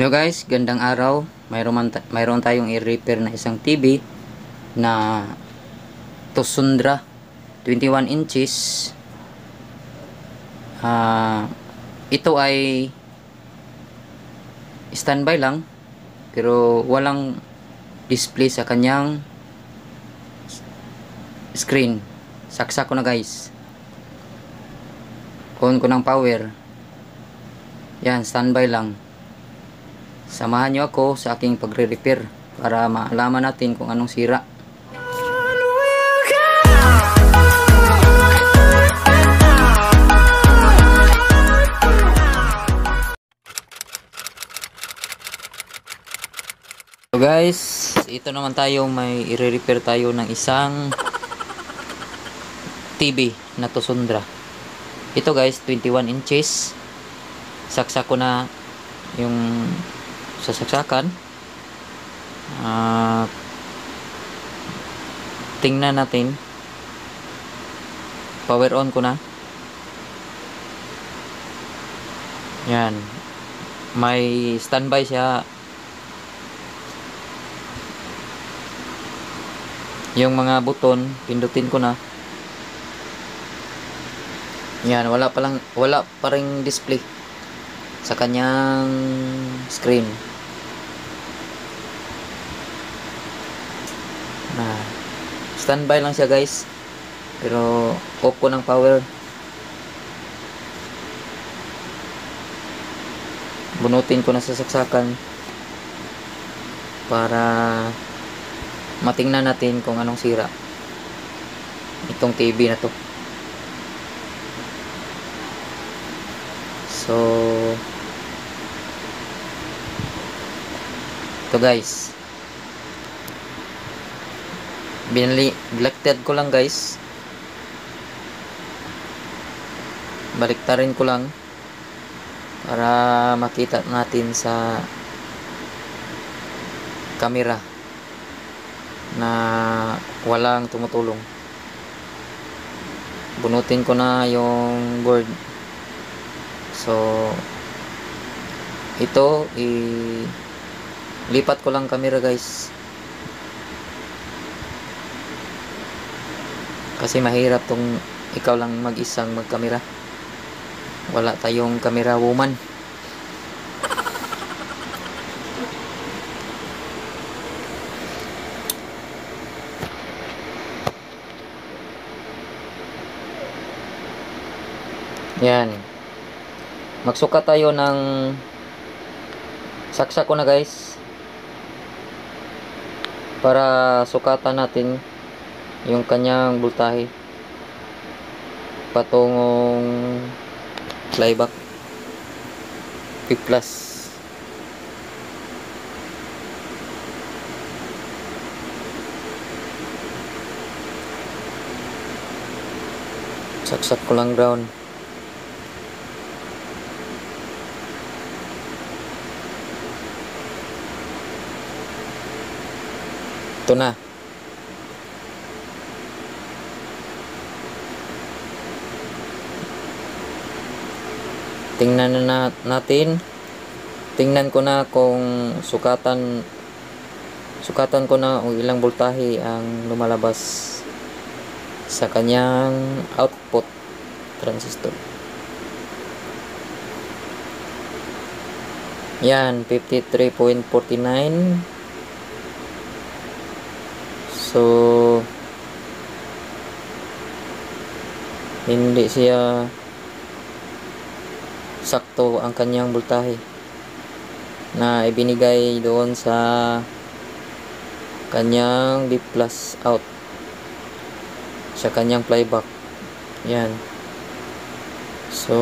Hello guys, gandang araw. Mayroon, mayroon tayong i-repair na isang TV na Tosundra 21 inches. Ah, ito ay standby lang pero walang display sa kanyang screen. Saksak ko na guys. On ko ng power. Yan, standby lang. Samahan nyo ako sa aking pagre-repair para maalaman natin kung anong sira. So guys, ito naman tayo may i-repair tayo ng isang TV na Tosundra. Ito guys, 21 inches. Saksak ko na yung sasaksakan. Ah, tingnan natin. Power on ko na. Yan. May standby siya. Yung mga buton, pindutin ko na. Yan, wala pa lang wala pa ring display sa kanyang screen. Standby lang siya, guys. Pero off ko ng power. Bunutin ko na sa saksakan para matingnan natin kung anong sira itong TV na to. So, ito guys. Binali, blackted ko lang guys. Baliktarin ko lang para makita natin sa camera na walang tumutulong. Bunutin ko na yung board So, ito, i lipat ko lang camera guys. Kasi mahirap tong ikaw lang mag-isang mag-camera. Wala tayong camera woman. Yan magsuka tayo ng saksak ko na guys para sukatan natin yung kanyang voltahe patungong flyback. P plus saksak ko lang ground. Ito na. Tingnan na natin. Tingnan ko na kung sukatan sukatan ko na kung ilang voltahe ang lumalabas sa kanyang output transistor. Yan, 53.49 So hindi siya sakto ang kanyang voltahe na ibinigay doon sa kanyang B plus out. Sa kanyang playback. Yan. So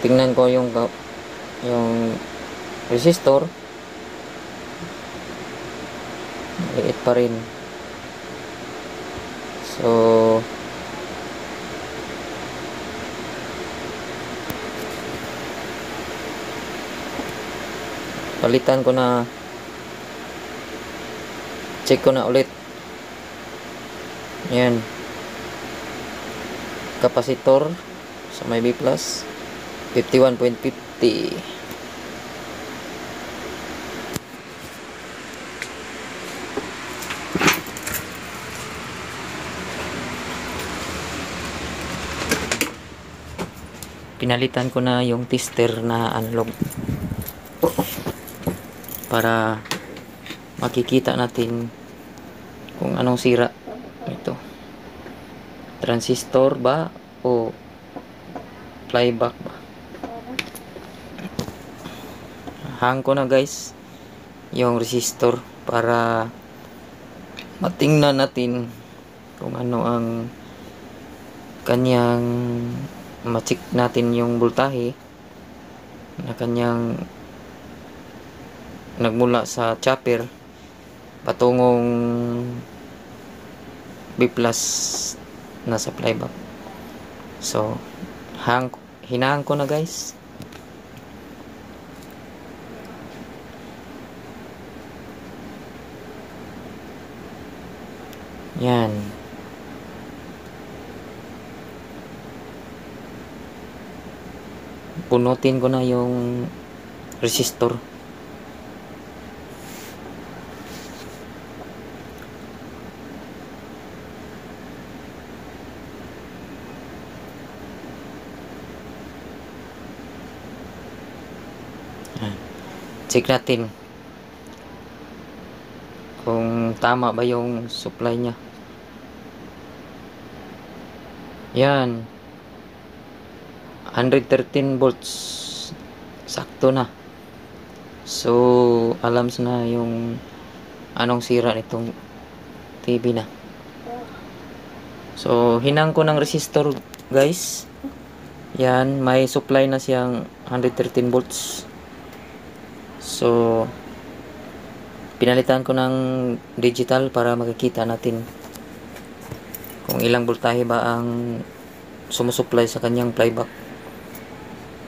yung tingnan ko yung yung resistor. Liit pa rin. So palitan ko na check ko na ulit. Yan kapasitor sa may B plus 51.50 pinalitan ko na yung tester na analog para makikita natin kung anong sira ito transistor ba o flyback ba hang ko na guys yung resistor para matingnan natin kung ano ang kanyang ma-check natin yung voltahe na kanyang nagmula sa chopper patungong B plus na sa flyback so hang hinahang ko na guys yan. Punutin ko na yung resistor. Check natin kung tama ba yung supply niya yan. 113 volts. Sakto na. So alam na yung anong sira nitong TV na. So hinang ko ng resistor guys. Yan may supply na siyang 113 volts. So pinalitan ko ng digital para makikita natin kung ilang voltahe ba ang sumusupply sa kanyang playback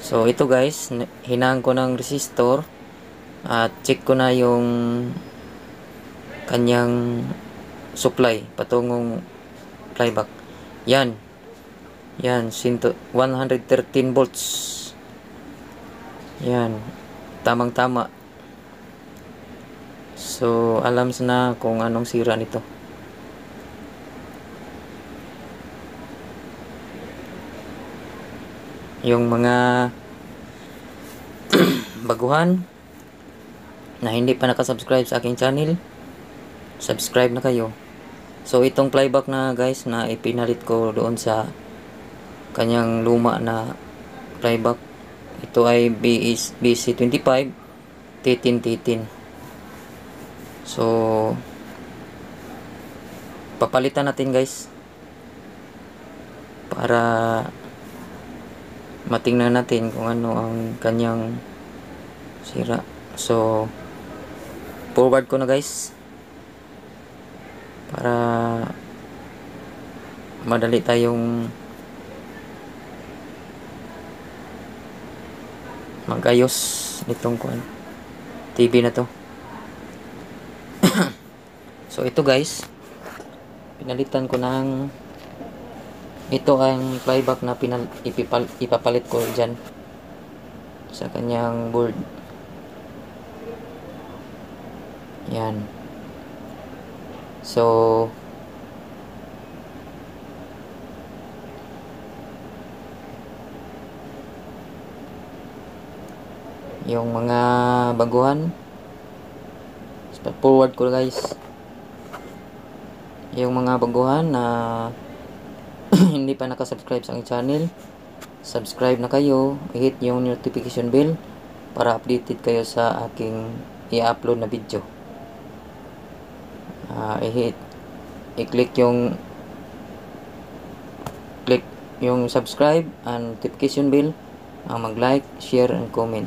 So ito guys, hinaan ko ng resistor at check ko na yung kanyang supply patungong playback. Yan. Yan, 113 volts. Yan. Tamang-tama. So, alam na kung anong sira nito. Yung mga baguhan na hindi pa nakasubscribe sa aking channel subscribe na kayo. So itong playback na guys na ipinalit ko doon sa kanyang luma na playback ito ay BS, BC25 titin titin so papalitan natin guys para matingnan natin kung ano ang kanyang sira. So forward ko na guys. Para madali tayong magayos nitong kuan TV na to. So ito guys. Pinalitan ko ng ito ang flyback na pinal, ipipal, ipapalit ko dyan. Sa kanyang board. Yan. So yung mga baguhan. Forward ko guys. Yung mga baguhan na hindi pa nakasubscribe sa aking channel, subscribe na kayo, hit yung notification bell para updated kayo sa aking i-upload na video. Uh, i-hit, i-click yung click yung subscribe and notification bell ang mag-like, share, and comment.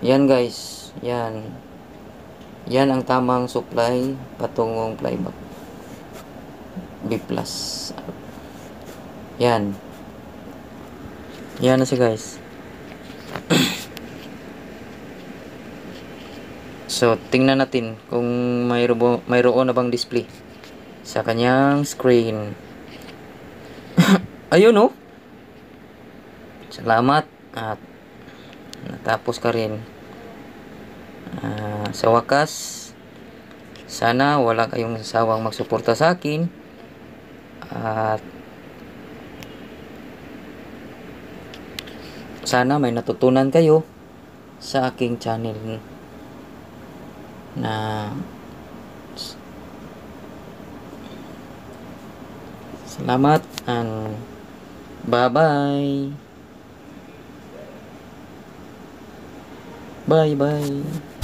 Yan guys, yan. Yan ang tamang supply patungong playback. B+. Yan. Yan na siya guys. So, tingnan natin kung mayroon, mayroon na bang display sa kanyang screen. Ayun oh. Salamat at natapos ka rin. Ah, sa wakas, sana wala kayong sawang magsuporta sa akin. At sana may natutunan kayo sa aking channel na salamat and bye bye bye bye